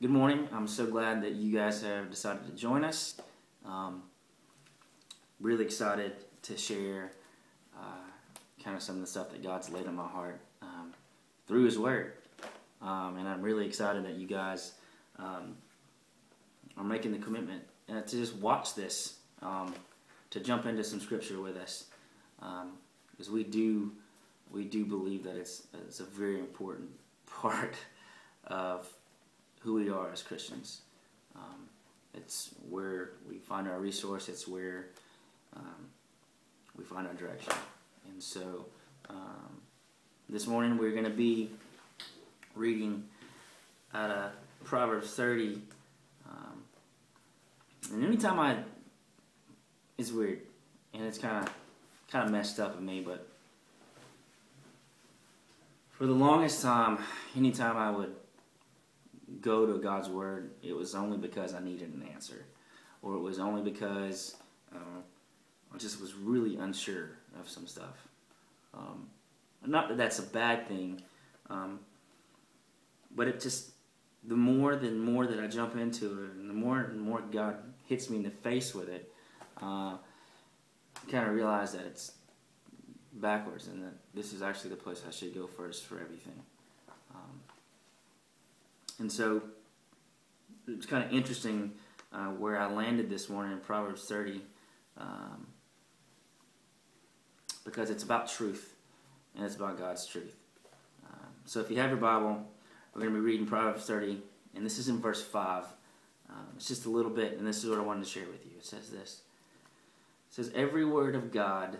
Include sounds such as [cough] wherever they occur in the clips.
good morning. I'm so glad that you guys have decided to join us. Um, really excited to share uh, kind of some of the stuff that God's laid on my heart um, through His Word. Um, and I'm really excited that you guys um, are making the commitment uh, to just watch this, um, to jump into some scripture with us, because um, we do we do believe that it's it's a very important [laughs] part of who we are as Christians. Um, it's where we find our resource. It's where um, we find our direction. And so um, this morning we're going to be reading out of Proverbs 30. Um, and anytime I, it's weird, and it's kind of kind of messed up of me, but for the longest time, anytime I would go to God's Word, it was only because I needed an answer, or it was only because uh, I just was really unsure of some stuff. Um, not that that's a bad thing, um, but it just the more the more that I jump into it, and the more and more God hits me in the face with it, uh, I kind of realize that it's backwards, and that this is actually the place I should go first for everything. And so it's kind of interesting uh, where I landed this morning in Proverbs 30 um, because it's about truth and it's about God's truth. Um, so if you have your Bible, we're going to be reading Proverbs 30, and this is in verse 5. Um, it's just a little bit, and this is what I wanted to share with you. It says this It says, Every word of God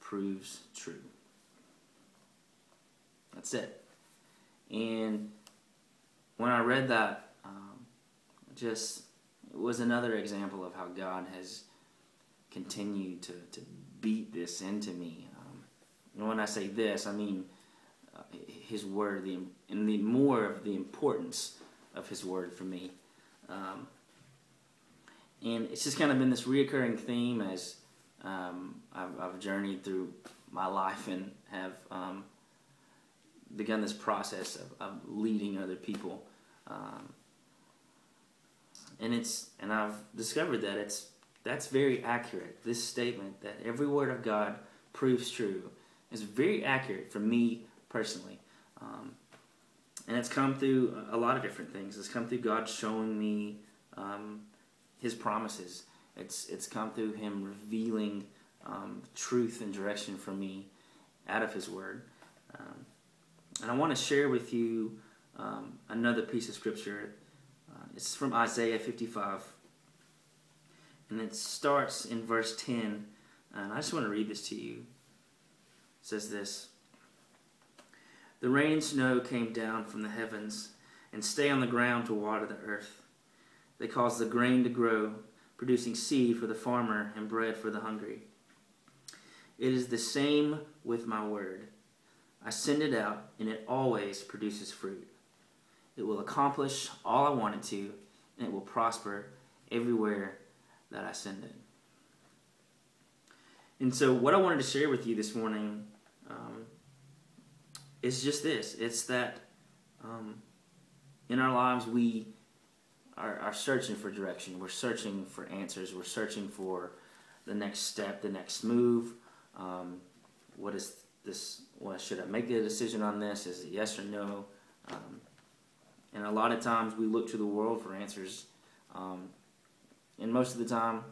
proves true. That's it. And when I read that, um, just it was another example of how God has continued to, to beat this into me. Um, and when I say this, I mean uh, His Word, the, and the more of the importance of His Word for me. Um, and it's just kind of been this reoccurring theme as um, I've, I've, journeyed through my life and have um, begun this process of, of leading other people. Um, and it's and I've discovered that it's that's very accurate. This statement that every word of God proves true is very accurate for me personally. Um, and it's come through a lot of different things. It's come through God showing me um, His promises it's it's come through Him revealing um, truth and direction for me out of His Word. Um, and I want to share with you um, another piece of scripture. Uh, it's from Isaiah 55, and it starts in verse 10. And I just want to read this to you. It says this. The rain and snow came down from the heavens and stay on the ground to water the earth. They cause the grain to grow producing seed for the farmer and bread for the hungry. It is the same with my word. I send it out, and it always produces fruit. It will accomplish all I want it to, and it will prosper everywhere that I send it. And so, what I wanted to share with you this morning um, is just this it's that um, in our lives we are, are searching for direction. We're searching for answers. We're searching for the next step, the next move. Um, what is this? What should I make a decision on this? Is it yes or no? Um, and a lot of times we look to the world for answers. Um, and most of the time,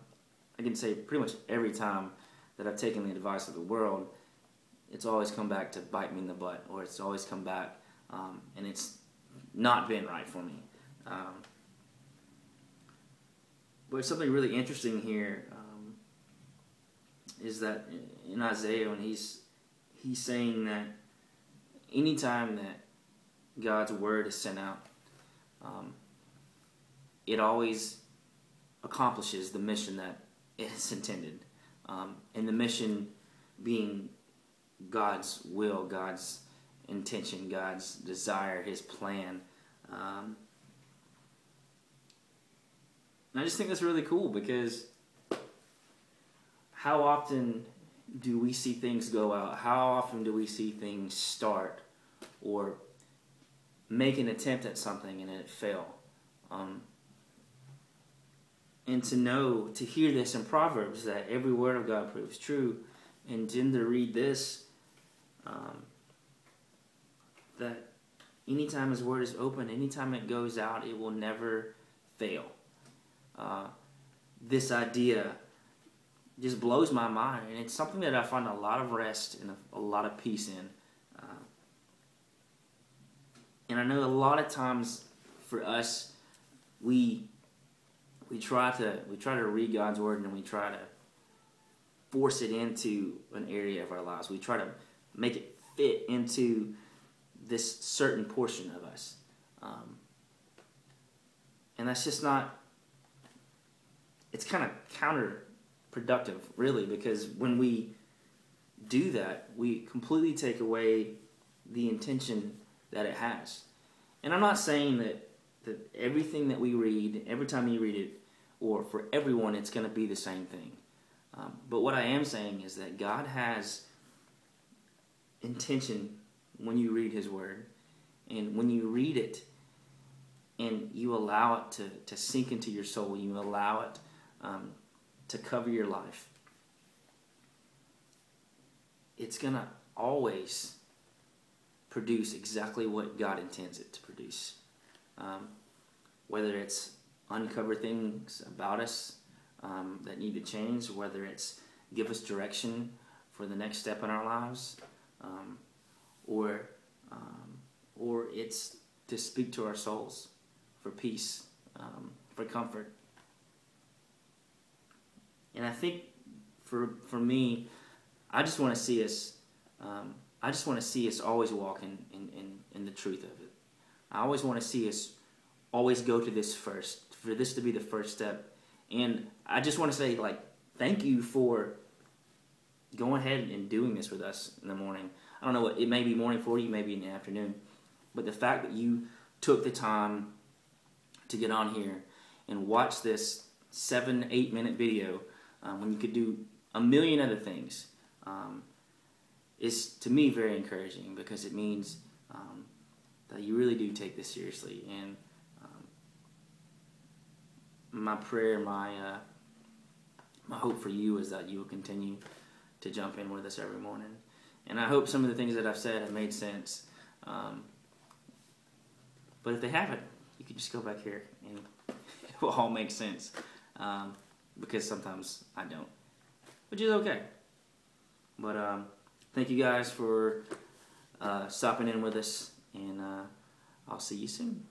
I can say pretty much every time that I've taken the advice of the world, it's always come back to bite me in the butt, or it's always come back um, and it's not been right for me. Um, but something really interesting here um, is that in Isaiah, when he's he's saying that anytime that God's word is sent out, um, it always accomplishes the mission that it is intended, um, and the mission being God's will, God's intention, God's desire, His plan. Um, and I just think that's really cool because how often do we see things go out? How often do we see things start or make an attempt at something and it fail? Um, and to know, to hear this in Proverbs, that every word of God proves true, and then to read this, um, that anytime His Word is open, anytime it goes out, it will never fail. Uh, this idea just blows my mind, and it's something that I find a lot of rest and a, a lot of peace in. And I know a lot of times for us, we we try to we try to read God's word and we try to force it into an area of our lives. We try to make it fit into this certain portion of us, um, and that's just not. It's kind of counterproductive, really, because when we do that, we completely take away the intention that it has. And I'm not saying that that everything that we read, every time you read it, or for everyone, it's going to be the same thing. Um, but what I am saying is that God has intention when you read His Word, and when you read it, and you allow it to, to sink into your soul, you allow it um, to cover your life, it's going to always produce exactly what God intends it to produce. Um, whether it's uncover things about us um, that need to change, whether it's give us direction for the next step in our lives, um, or um, or it's to speak to our souls for peace, um, for comfort. And I think for for me, I just want to see us. I just want to see us always walking in, in, in the truth of it. I always want to see us always go to this first, for this to be the first step. And I just want to say, like, thank you for going ahead and doing this with us in the morning. I don't know what it may be morning for you, maybe in the afternoon, but the fact that you took the time to get on here and watch this seven, eight minute video um, when you could do a million other things um, is to me very encouraging because it means um, that you really do take this seriously and my prayer, my uh, my hope for you is that you will continue to jump in with us every morning. And I hope some of the things that I've said have made sense. Um, but if they haven't, you can just go back here and [laughs] it will all make sense. Um, because sometimes I don't, which is okay. But um, thank you guys for uh, stopping in with us, and uh, I'll see you soon.